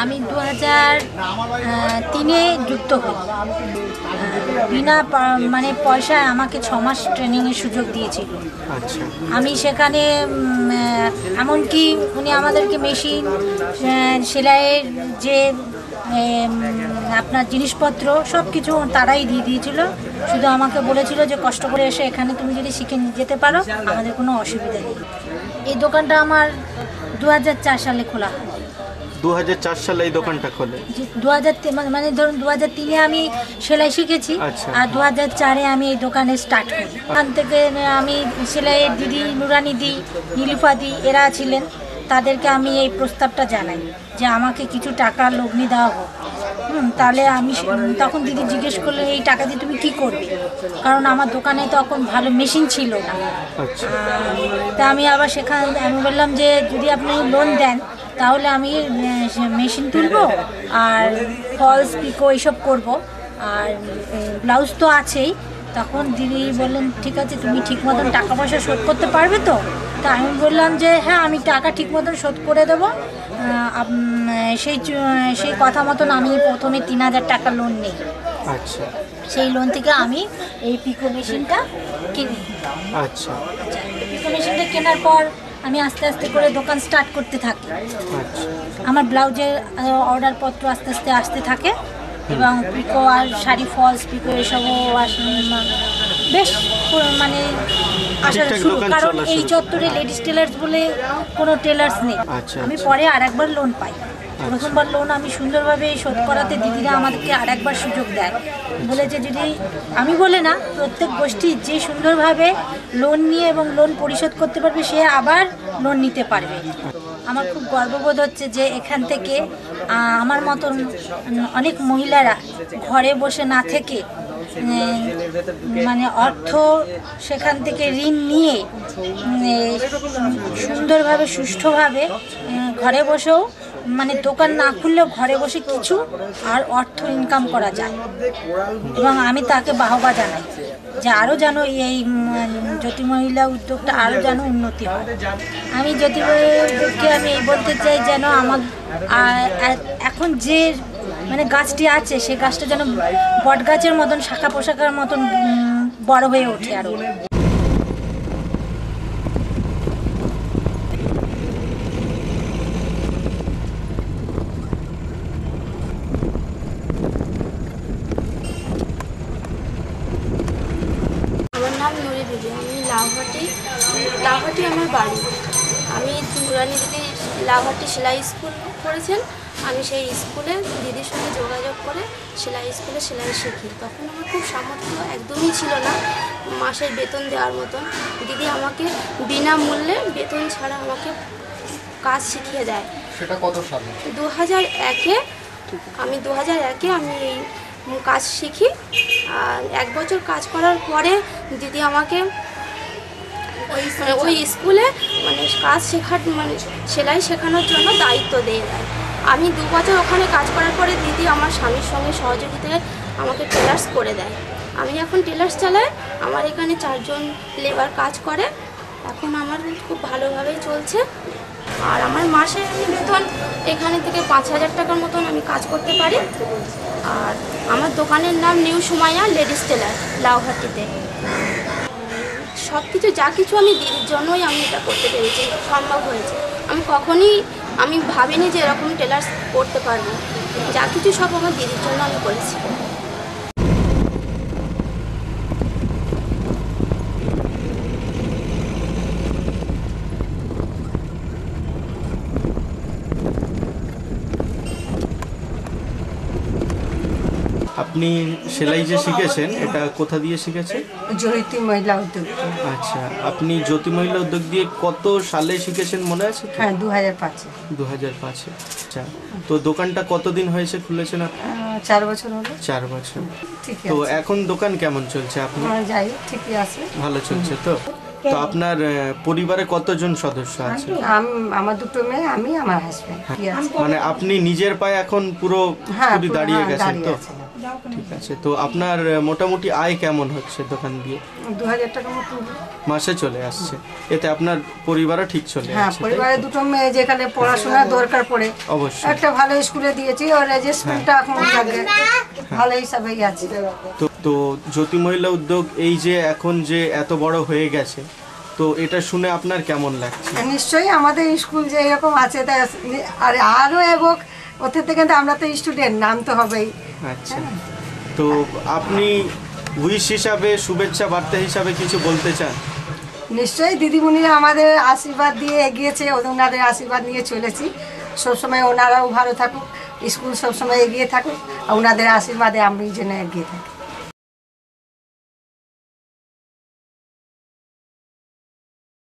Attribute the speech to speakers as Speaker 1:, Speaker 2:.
Speaker 1: হাজার তিনে যুক্ত হই। বিনা মানে পয়সায় আমাকে ছ মাস ট্রেনিংয়ের সুযোগ দিয়েছিল।
Speaker 2: আচ্ছা।
Speaker 1: আমি সেখানে এমনকি উনি আমাদেরকে মেশিন সেলাইয়ের যে আপনার জিনিসপত্র সব কিছু তারাই দিয়ে দিয়েছিল। শুধু আমাকে বলেছিল যে কষ্ট করে এসে এখানে তুমি যদি শিখে যেতে পারো আমাদের কোনো অসুবিধা নেই। এই দোকানটা আমার দু হাজার চার সালে খোলা হয়।
Speaker 2: দু হাজার চার সালে এই দোকানটা খোলে।
Speaker 1: দু হাজার মানে ধরুন দু হাজার তিনে আমি সেলাই শিখেছি
Speaker 2: আচ্ছা।
Speaker 1: আর দু হাজার চারে আমি এই দোকানে স্টার্ট করি। ওখান থেকে আমি সেলাইয়ের দিদি নুরানি দি নীলিফা দি এরা ছিলেন। তাদেরকে আমি এই প্রস্তাবটা জানাই যে আমাকে কিছু টাকা লগ্নি দেওয়া হোক। তাহলে আমি তখন দিদি জিজ্ঞেস করলেন এই টাকা দিয়ে তুমি কি করবে? কারণ আমার দোকানে তখন ভালো মেশিন ছিল না।
Speaker 2: আচ্ছা।
Speaker 1: তা আমি আবার সেখানে আমি বললাম যে যদি আপনি লোন দেন তাহলে আমি মেশিন তুলবো আর ফলস পিকো এইসব করব। আর ব্লাউজ তো আছেই। তখন দিদি বললেন ঠিক আছে তুমি ঠিক মতন টাকা পয়সা শোধ করতে পারবে তো? তা আমি বললাম যে হ্যাঁ আমি টাকা ঠিক মতন শোধ করে দেবো। সেই সেই কথা মতন আমি প্রথমে তিন হাজার টাকা লোন নিই।
Speaker 2: আচ্ছা।
Speaker 1: সেই লোন থেকে আমি এই পিকো মেশিনটা কিনি।
Speaker 2: আচ্ছা।
Speaker 1: পিকো মেশিনটা কেনার পর আমি আস্তে আস্তে করে দোকান স্টার্ট করতে থাকি।
Speaker 2: আচ্ছা।
Speaker 1: আমার ব্লাউজের অর্ডার পত্র আস্তে আস্তে আসতে থাকে এবং পিকো আর শাড়ি ফলস পিকো এসবও বেশ মানে আসা শুরু। কারণ এই চত্বরে লেডিস টেলার্স বলে কোনো টেলার্স নেই।
Speaker 2: আচ্ছা,
Speaker 1: আমি
Speaker 2: আচ্ছা।
Speaker 1: পরে আর একবার লোন পাই। প্রথমবার লোন আমি সুন্দরভাবে শোধ করাতে দিদিরা আমাদেরকে আর একবার সুযোগ দেয়। বলে যে যদি আমি বলে না, প্রত্যেক গোষ্ঠী যে সুন্দরভাবে লোন নিয়ে এবং লোন পরিশোধ করতে পারবে, সে আবার লোন নিতে পারবে। আমার খুব গর্ববোধ হচ্ছে যে, এখান থেকে আমার মতন অনেক মহিলারা ঘরে বসে না থেকে মানে অর্থ সেখান থেকে ঋণ নিয়ে সুন্দরভাবে, সুষ্ঠুভাবে ঘরে বসেও মানে দোকান না খুললেও ঘরে বসে কিছু আর অর্থ ইনকাম করা যায়। এবং আমি তাকে বাহবা জানাই যে আরও যেন এই উম, জ্যোতি মহিলা উদ্যোগটা আরও যেন উন্নতি হয়। আমি জ্যোতি মহিলা উদ্যোগকে আমি এই বলতে চাই যেন আমার এখন যে মানে গাছটি আছে সেই গাছটা যেন বট গাছের মতন শাখা পোশাকার মতন বড় হয়ে ওঠে আরও
Speaker 3: আমার দিদি আমি লাভহাটি লাভহাটি আমার বাড়ি। আমি নুরানি দিদি লাভহাটি সেলাই স্কুল করেছেন। আমি সেই স্কুলে দিদির সঙ্গে যোগাযোগ করে সেলাই স্কুলে সেলাই শিখি। তখন আমার খুব সামর্থ্য একদমই ছিল না মাসের বেতন দেওয়ার মতন। দিদি আমাকে বিনামূল্যে বেতন ছাড়া আমাকে কাজ শিখিয়ে দেয়।
Speaker 4: সেটা কত সালে?
Speaker 3: দু হাজার একে আমি দু হাজার একে আমি এই কাজ শিখি। আর এক বছর কাজ করার পরে দিদি আমাকে ওই ওই স্কুলে মানে কাজ শেখার মানে সেলাই শেখানোর জন্য দায়িত্ব দিয়ে দেয়। আমি দু বছর ওখানে কাজ করার পরে দিদি আমার স্বামীর সঙ্গে সহযোগিতায় আমাকে টেলার্স করে দেয়। আমি এখন টেলার্স চালাই আমার এখানে চারজন লেবার কাজ করে। এখন আমার খুব ভালোভাবেই চলছে। আর আমার মাসে আমি বেতন এখানে থেকে পাঁচ হাজার টাকার মতন আমি কাজ করতে পারি। আর আমার দোকানের নাম নিউ সুমাইয়া লেডিস টেলার, লাউহাটিতে। সব কিছু যা কিছু আমি দিদির জন্যই আমি এটা করতে পেরেছি, সম্ভব হয়েছে। আমি কখনই, আমি ভাবিনি যে এরকম টেলার্স করতে পারব। যা কিছু সব আমার দিদির জন্য আমি করেছি।
Speaker 2: আপনি সেলাই যে শিখেছেন এটা কোথা দিয়ে শিখেছেন?
Speaker 5: জ্যোতি মহিলা উদ্যোগ
Speaker 2: আচ্ছা আপনি জ্যোতি মহিলা উদ্যোগ দিয়ে কত সালে শিখেছেন মনে আছে
Speaker 5: হ্যাঁ দু হাজার পাঁচে।
Speaker 2: দু হাজার পাঁচে আচ্ছা। তো দোকানটা কতদিন হয়েছে খুলেছেন আপনি?
Speaker 5: চার বছর হলো।
Speaker 2: চার বছর। তো এখন দোকান কেমন চলছে আপনি?
Speaker 5: আমরা যাই ঠিকই আছে।
Speaker 2: ভালো চলছে তো? তো আপনার পরিবারে কতজন সদস্য আছে?
Speaker 5: আমি আমার দুটো মেয়ে আমি আমার হাজব্যান্ড কি আছে
Speaker 2: মানে আপনি নিজের পায়ে এখন পুরো
Speaker 5: হ্যাঁ
Speaker 2: দাঁড়িয়ে
Speaker 5: হ্যাঁ,
Speaker 2: গেছেন তো। ঠিক আছে তো আপনার মোটামুটি আয় কেমন হচ্ছে দোকান দিয়ে?
Speaker 5: দু হাজার টাকা মতো
Speaker 2: মাসে চলে আসছে। এতে আপনার পরিবারও ঠিক চলে
Speaker 5: হ্যাঁ পরিবারে দুটো মেয়ে যেখানে পড়াশোনার দরকার পড়ে।
Speaker 2: অবশ্যই।
Speaker 5: একটা ভালো স্কুলে দিয়েছি ওর রেজিস্ট্রেশনটা এখন থাকে। ভালো হিসাবেই আছে।
Speaker 2: তো তো জ্যোতি মহিলা উদ্যোগ এই যে এখন যে এত বড় হয়ে গেছে তো এটা শুনে আপনার কেমন লাগছে?
Speaker 5: নিশ্চয়ই আমাদের স্কুল যে এরকম আছে তা আর আরও এগোক ওতে থেকে আমরা তো স্টুডেন্ট নাম তো হবেই।
Speaker 2: আচ্ছা। তো আপনি উইশ হিসাবে শুভেচ্ছা বার্তা হিসাবে কিছু বলতে চান?
Speaker 5: নিশ্চয়ই দিদিমণিরা আমাদের আশীর্বাদ দিয়ে এগিয়েছে ওনাদের আশীর্বাদ নিয়ে চলেছি। সবসময় ওনারাও ভালো থাকুক স্কুল সবসময় এগিয়ে থাকুক আর ওনাদের আশীর্বাদে আমি যেন এগিয়ে থাকি।